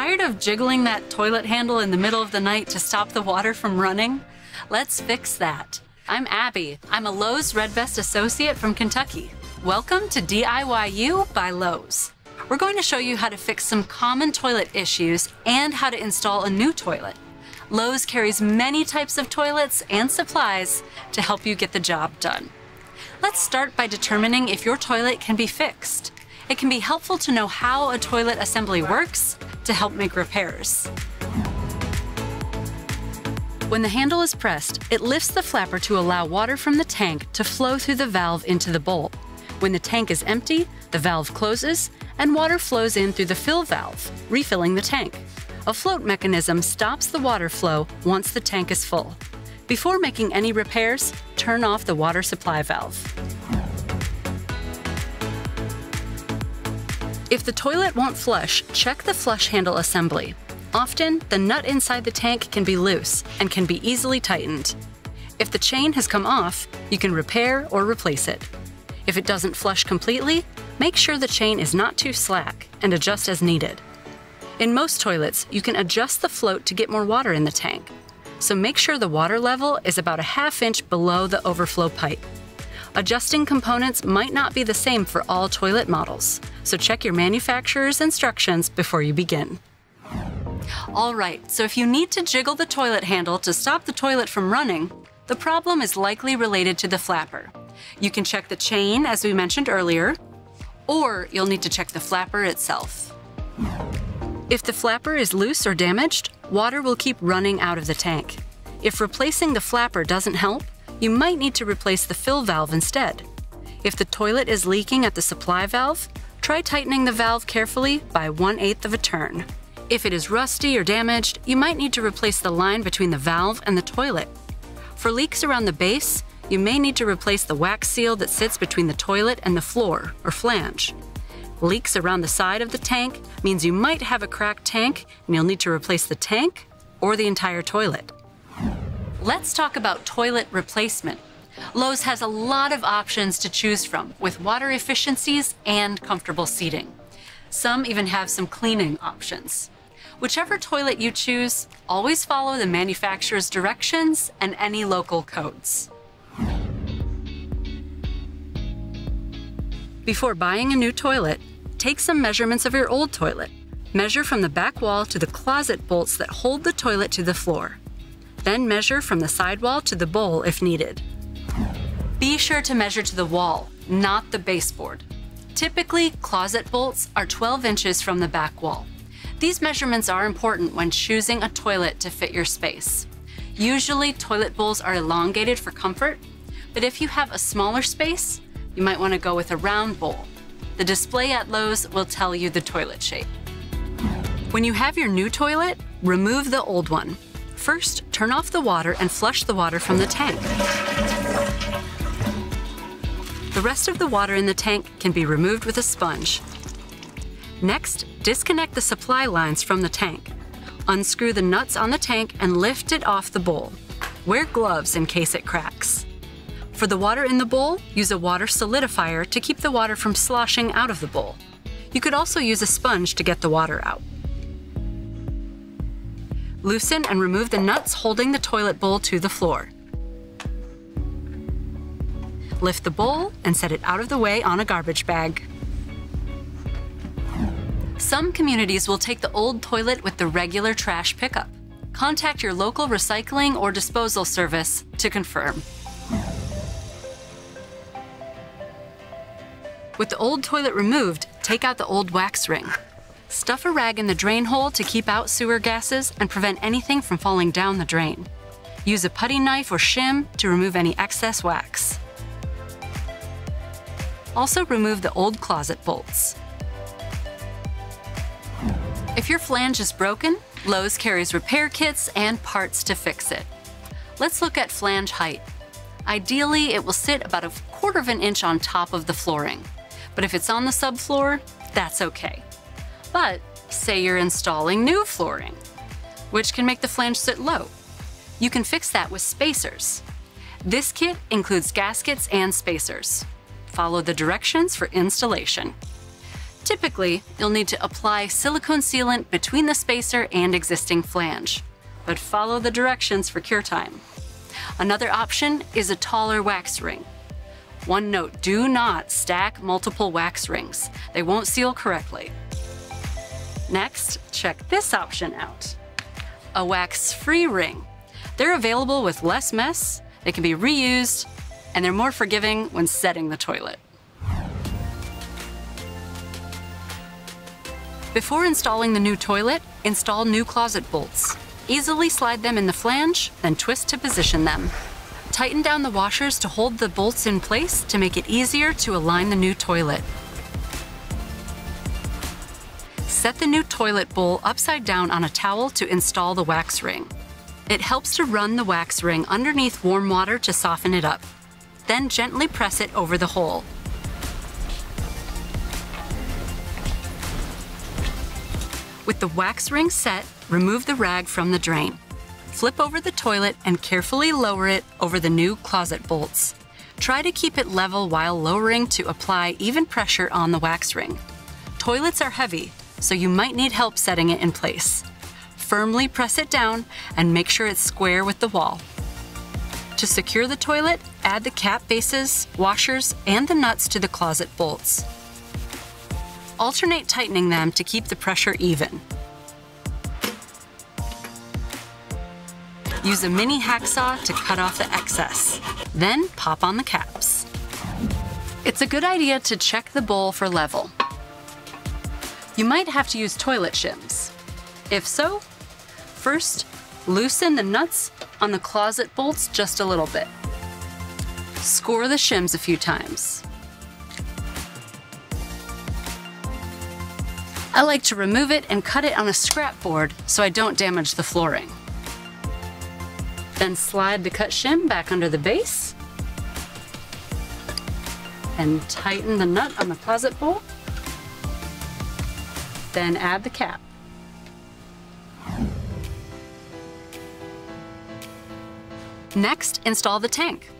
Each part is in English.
Tired of jiggling that toilet handle in the middle of the night to stop the water from running? Let's fix that. I'm Abi. I'm a Lowe's Red Vest associate from Kentucky. Welcome to DIYU by Lowe's. We're going to show you how to fix some common toilet issues and how to install a new toilet. Lowe's carries many types of toilets and supplies to help you get the job done. Let's start by determining if your toilet can be fixed. It can be helpful to know how a toilet assembly works to help make repairs. When the handle is pressed, it lifts the flapper to allow water from the tank to flow through the valve into the bowl. When the tank is empty, the valve closes and water flows in through the fill valve, refilling the tank. A float mechanism stops the water flow once the tank is full. Before making any repairs, turn off the water supply valve. If the toilet won't flush, check the flush handle assembly. Often, the nut inside the tank can be loose and can be easily tightened. If the chain has come off, you can repair or replace it. If it doesn't flush completely, make sure the chain is not too slack and adjust as needed. In most toilets, you can adjust the float to get more water in the tank, so make sure the water level is about a half inch below the overflow pipe. Adjusting components might not be the same for all toilet models, so check your manufacturer's instructions before you begin. All right, so if you need to jiggle the toilet handle to stop the toilet from running, the problem is likely related to the flapper. You can check the chain, as we mentioned earlier, or you'll need to check the flapper itself. If the flapper is loose or damaged, water will keep running out of the tank. If replacing the flapper doesn't help, you might need to replace the fill valve instead. If the toilet is leaking at the supply valve, try tightening the valve carefully by 1 8th of a turn. If it is rusty or damaged, you might need to replace the line between the valve and the toilet. For leaks around the base, you may need to replace the wax seal that sits between the toilet and the floor, or flange. Leaks around the side of the tank means you might have a cracked tank and you'll need to replace the tank or the entire toilet. Let's talk about toilet replacement. Lowe's has a lot of options to choose from with water efficiencies and comfortable seating. Some even have some cleaning options. Whichever toilet you choose, always follow the manufacturer's directions and any local codes. Before buying a new toilet, take some measurements of your old toilet. Measure from the back wall to the closet bolts that hold the toilet to the floor. Then measure from the sidewall to the bowl if needed. Be sure to measure to the wall, not the baseboard. Typically, closet bolts are 12 inches from the back wall. These measurements are important when choosing a toilet to fit your space. Usually, toilet bowls are elongated for comfort, but if you have a smaller space, you might want to go with a round bowl. The display at Lowe's will tell you the toilet shape. When you have your new toilet, remove the old one. First, turn off the water and flush the water from the tank. The rest of the water in the tank can be removed with a sponge. Next, disconnect the supply lines from the tank. Unscrew the nuts on the tank and lift it off the bowl. Wear gloves in case it cracks. For the water in the bowl, use a water solidifier to keep the water from sloshing out of the bowl. You could also use a sponge to get the water out. Loosen and remove the nuts holding the toilet bowl to the floor. Lift the bowl and set it out of the way on a garbage bag. Some communities will take the old toilet with the regular trash pickup. Contact your local recycling or disposal service to confirm. With the old toilet removed, take out the old wax ring. Stuff a rag in the drain hole to keep out sewer gases and prevent anything from falling down the drain. Use a putty knife or shim to remove any excess wax. Also remove the old closet bolts. If your flange is broken, Lowe's carries repair kits and parts to fix it. Let's look at flange height. Ideally, it will sit about a quarter of an inch on top of the flooring. But if it's on the subfloor, that's okay. But say you're installing new flooring, which can make the flange sit low. You can fix that with spacers. This kit includes gaskets and spacers. Follow the directions for installation. Typically, you'll need to apply silicone sealant between the spacer and existing flange, but follow the directions for cure time. Another option is a taller wax ring. One note, do not stack multiple wax rings. They won't seal correctly. Next, check this option out. A wax-free ring. They're available with less mess, they can be reused, and they're more forgiving when setting the toilet. Before installing the new toilet, install new closet bolts. Easily slide them in the flange, then twist to position them. Tighten down the washers to hold the bolts in place to make it easier to align the new toilet. Set the new toilet bowl upside down on a towel to install the wax ring. It helps to run the wax ring underneath warm water to soften it up. Then gently press it over the hole. With the wax ring set, remove the rag from the drain. Flip over the toilet and carefully lower it over the new closet bolts. Try to keep it level while lowering to apply even pressure on the wax ring. Toilets are heavy, so you might need help setting it in place. Firmly press it down and make sure it's square with the wall. To secure the toilet, add the cap bases, washers, and the nuts to the closet bolts. Alternate tightening them to keep the pressure even. Use a mini hacksaw to cut off the excess. Then pop on the caps. It's a good idea to check the bowl for level. You might have to use toilet shims. If so, first loosen the nuts on the closet bolts just a little bit. Score the shims a few times. I like to remove it and cut it on a scrap board so I don't damage the flooring. Then slide the cut shim back under the base. And tighten the nut on the closet bolt. Then add the cap. Next, install the tank.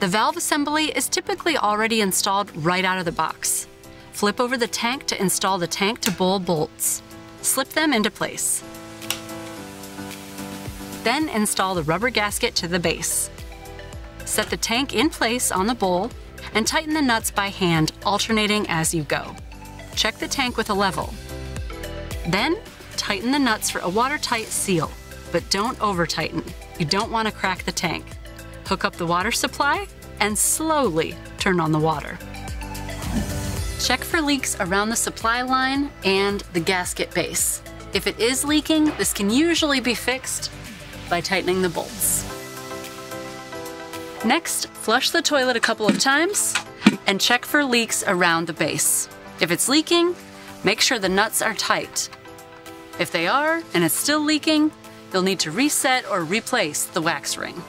The valve assembly is typically already installed right out of the box. Flip over the tank to install the tank to bowl bolts. Slip them into place. Then install the rubber gasket to the base. Set the tank in place on the bowl and tighten the nuts by hand, alternating as you go. Check the tank with a level. Then, tighten the nuts for a watertight seal, but don't over tighten. You don't want to crack the tank. Hook up the water supply and slowly turn on the water. Check for leaks around the supply line and the gasket base. If it is leaking, this can usually be fixed by tightening the bolts. Next, flush the toilet a couple of times and check for leaks around the base. If it's leaking, make sure the nuts are tight. If they are and it's still leaking, you'll need to reset or replace the wax ring.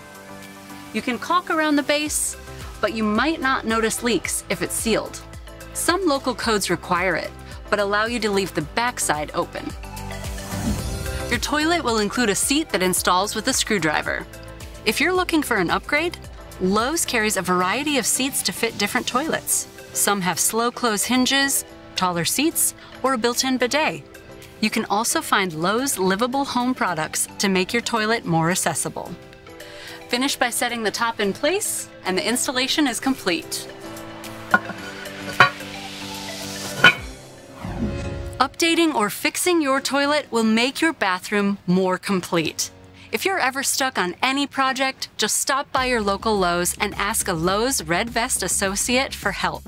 You can caulk around the base, but you might not notice leaks if it's sealed. Some local codes require it, but allow you to leave the backside open. Your toilet will include a seat that installs with a screwdriver. If you're looking for an upgrade, Lowe's carries a variety of seats to fit different toilets. Some have slow close hinges, taller seats, or a built-in bidet. You can also find Lowe's livable home products to make your toilet more accessible. Finish by setting the top in place, and the installation is complete. Updating or fixing your toilet will make your bathroom more complete. If you're ever stuck on any project, just stop by your local Lowe's and ask a Lowe's Red Vest associate for help.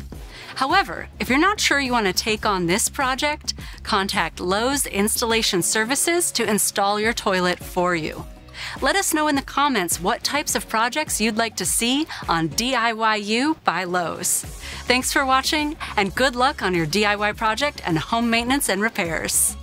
However, if you're not sure you want to take on this project, contact Lowe's Installation Services to install your toilet for you. Let us know in the comments what types of projects you'd like to see on DIYU by Lowe's. Thanks for watching, and good luck on your DIY project and home maintenance and repairs.